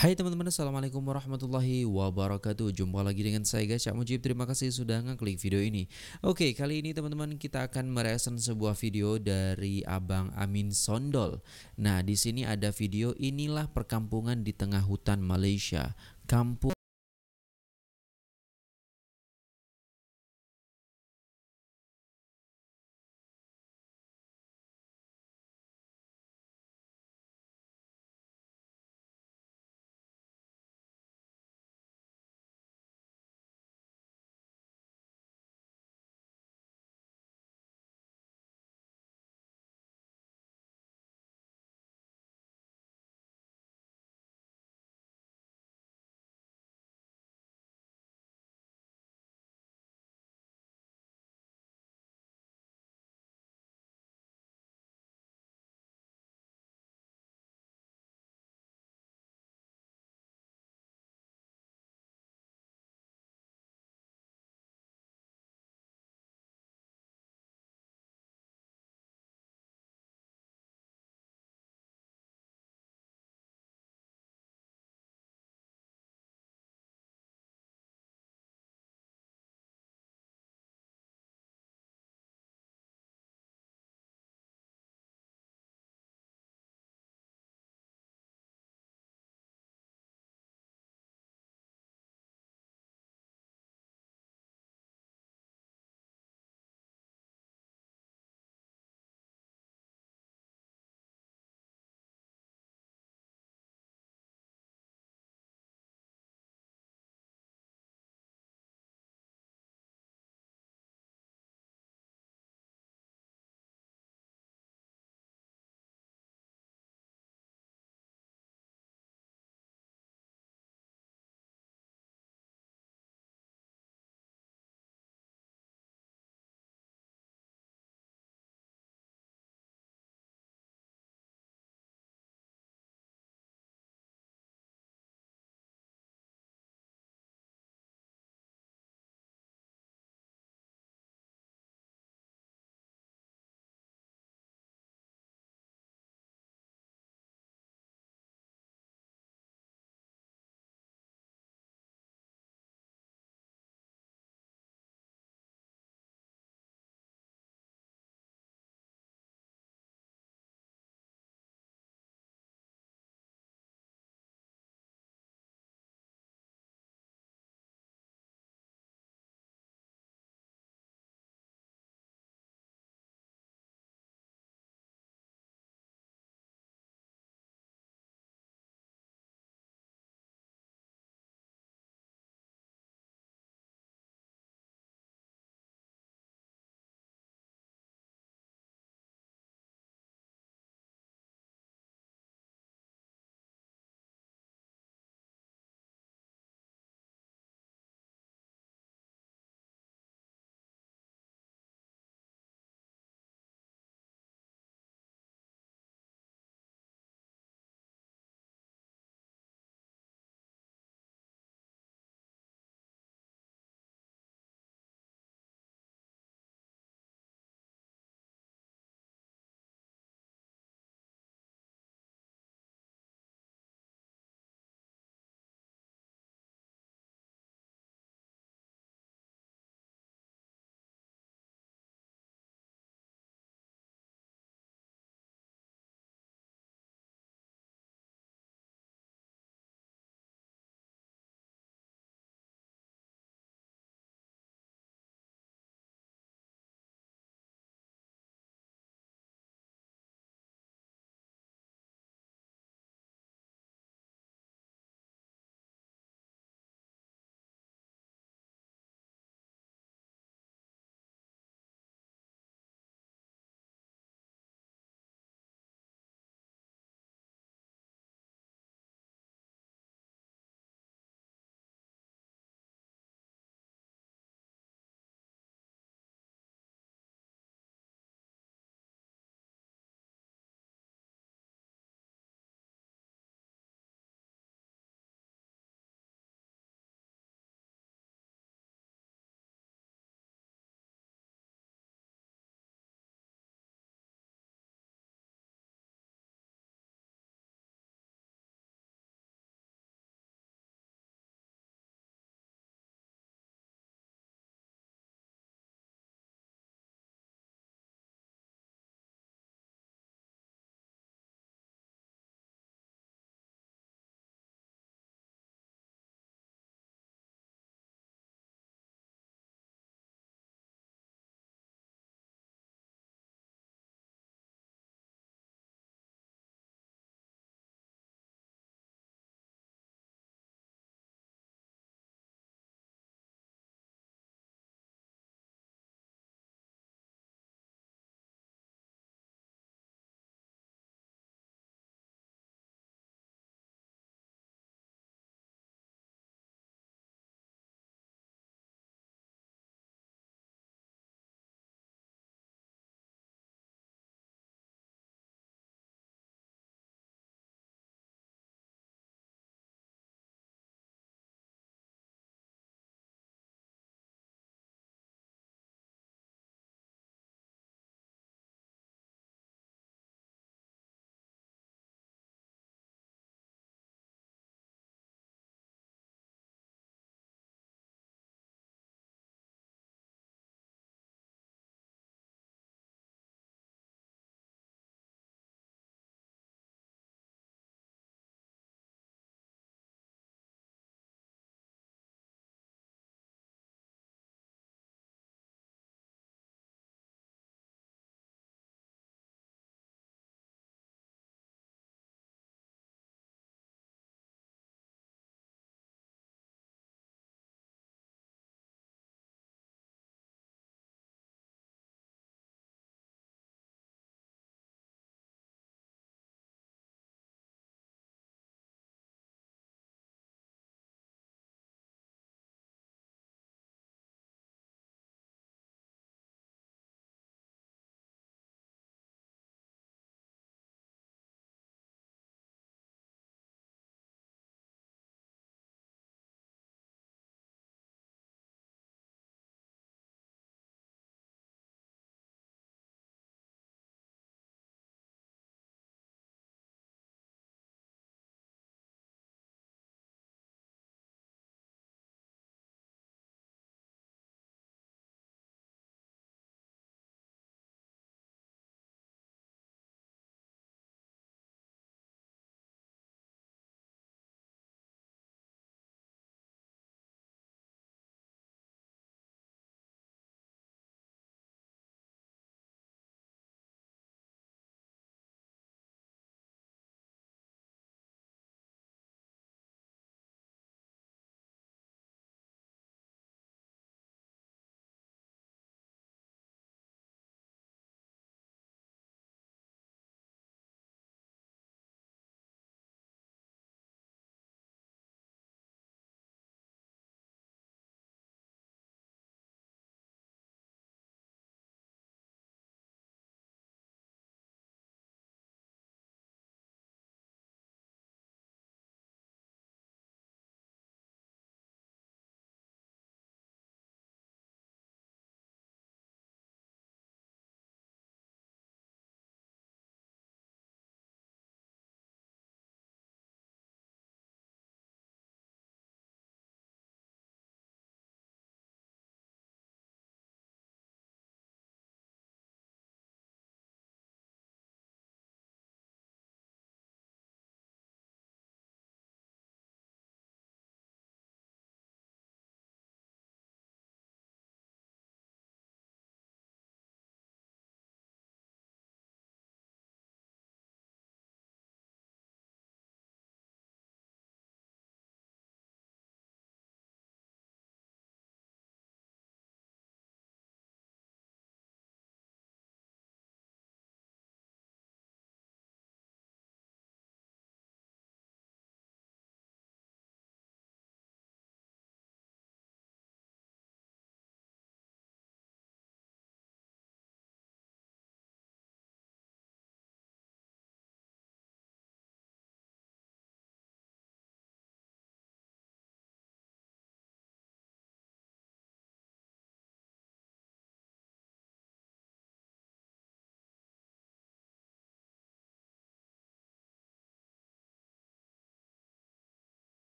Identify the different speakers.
Speaker 1: Hai teman-teman, Assalamualaikum warahmatullahi wabarakatuh. Jumpa lagi dengan saya guys, Cak Mujib Terima kasih sudah ngeklik video ini. Oke, kali ini teman-teman kita akan mereaction sebuah video dari Abang Amin Sondol. Nah, di sini ada video inilah perkampungan di tengah hutan Malaysia Kampung